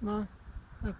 嗯嗯。